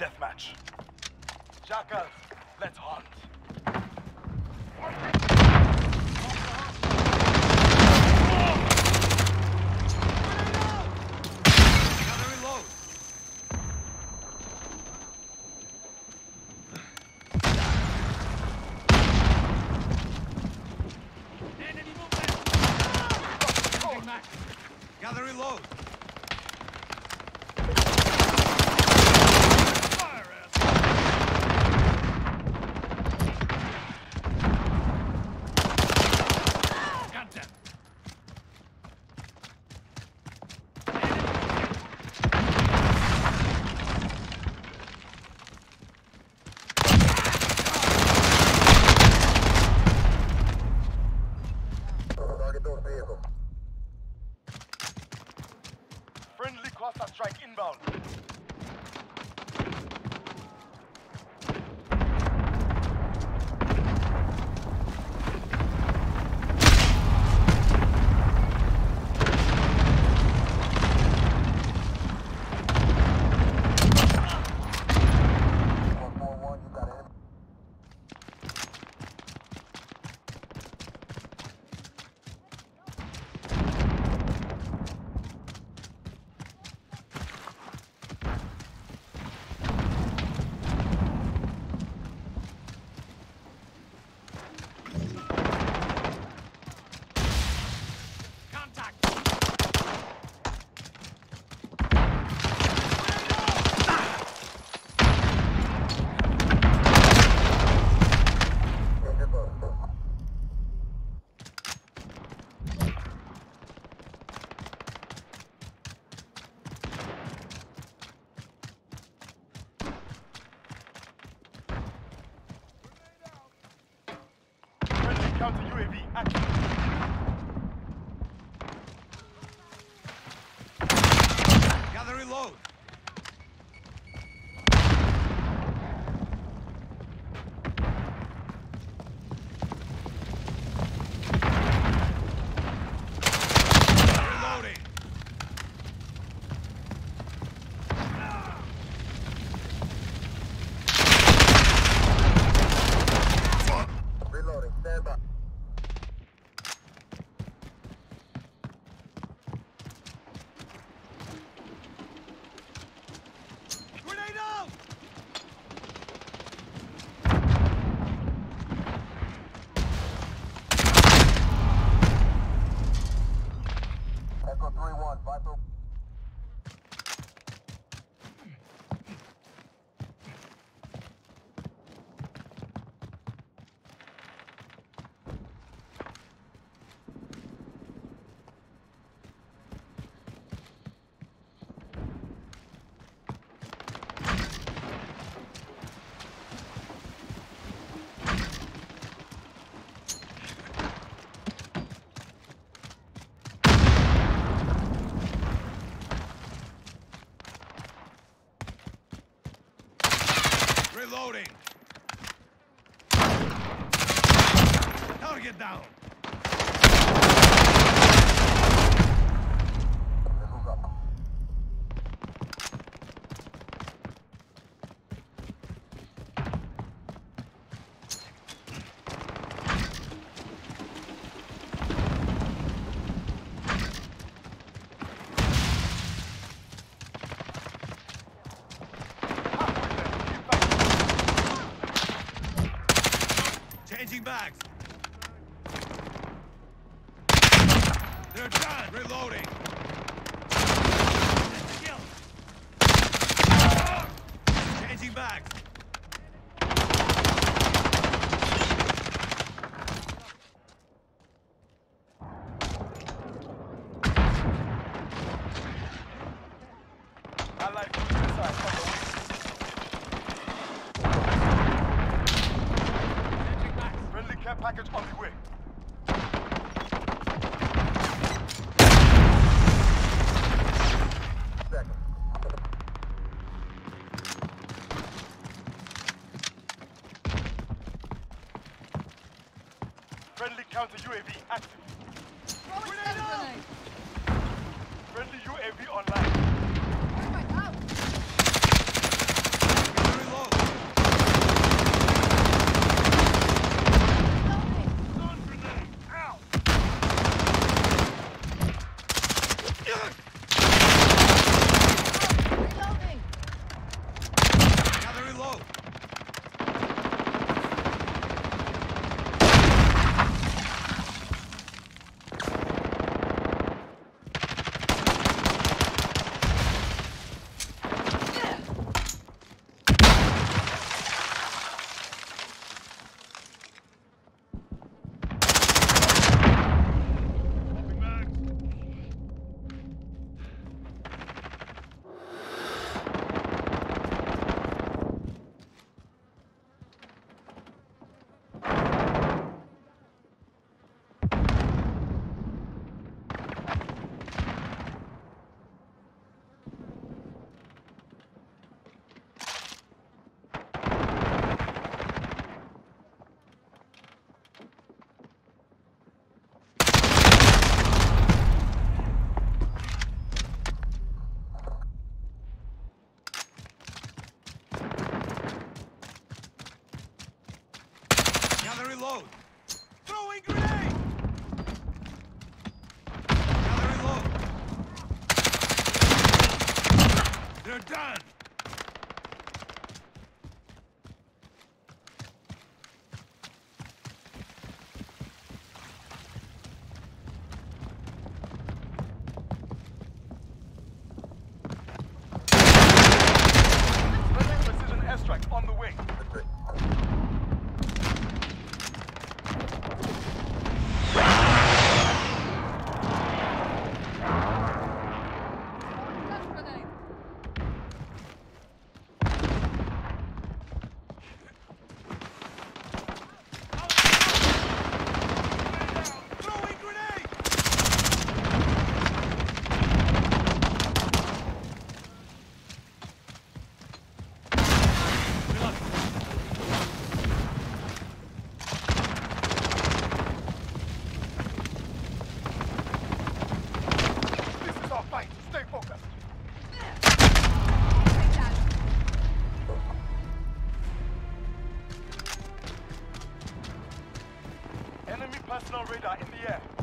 deathmatch. Jackal, let's hunt. Gotta reload. Friendly cluster strike inbound. Contact. Friendly counter UAV active. They're done. Reloading. Changing care package on the way. Second. Friendly counter UAV active. Throwing stun grenade. Friendly UAV online. They're done! Radar in the air.